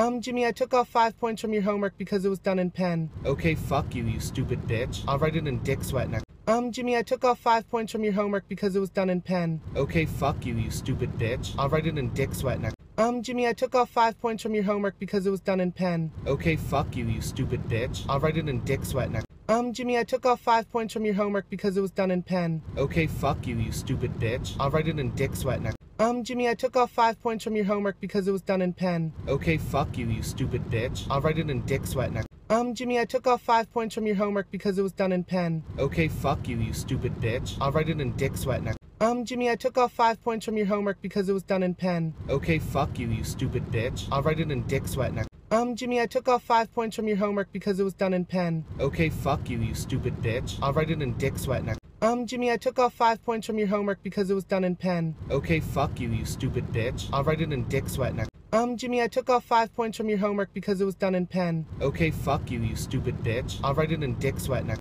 Um, Jimmy, I took off five points from your homework because it was done in pen. Okay, fuck you, you stupid bitch. I'll write it in dick sweat next. Um, Jimmy, I took off five points from your homework because it was done in pen. Okay, fuck you, you stupid bitch. I'll write it in dick sweat next. Um, Jimmy, I took off five points from your homework because it was done in pen. Okay, fuck you, you stupid bitch. I'll write it in dick sweat next. Um, Jimmy, I took off five points from your homework because it was done in pen. Okay, fuck you, you stupid bitch. I'll write it in dick sweat next. Um, Jimmy, I took off five points from your homework because it was done in pen. Okay, fuck you, you stupid bitch. I'll write it in dick sweat next. Um, Jimmy, I took off five points from your homework because it was done in pen. Okay, fuck you, you stupid bitch. I'll write it in dick sweat next. Um, Jimmy, I took off five points from your homework because it was done in pen. Okay, fuck you, you stupid bitch. I'll write it in dick sweat next. Um, Jimmy, I took off five points from your homework because it was done in pen. Okay, fuck you, you stupid bitch. I'll write it in dick sweat next. Um, Jimmy, I took off five points from your homework because it was done in pen. Okay, fuck you, you stupid bitch. I'll write it in dick sweat next. Um, Jimmy, I took off five points from your homework because it was done in pen. Okay, fuck you, you stupid bitch. I'll write it in dick sweat next.